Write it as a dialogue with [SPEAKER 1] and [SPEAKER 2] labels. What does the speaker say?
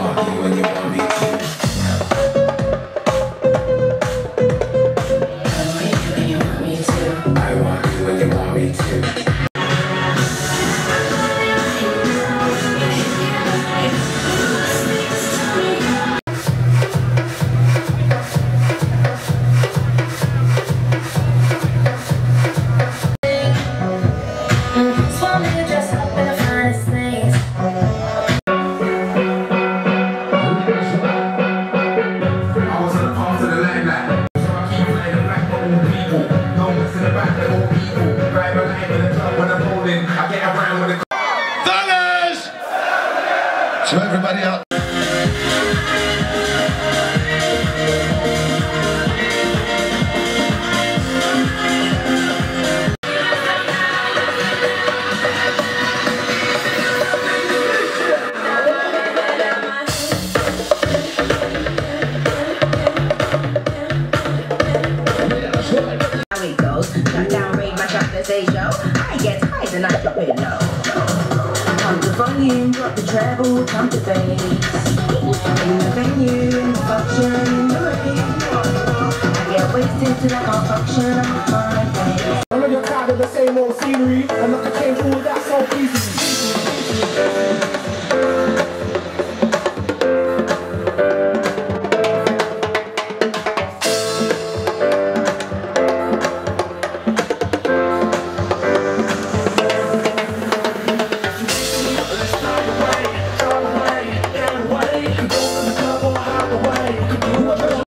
[SPEAKER 1] want me when you want me to.
[SPEAKER 2] So everybody out.
[SPEAKER 3] how it volumes got the travel, come to face. In the venue, in the function, in the rain. I get wasted till I can't function, I'm a face.
[SPEAKER 4] I know you're tired of the same old scenery, and nothing came through that so easy.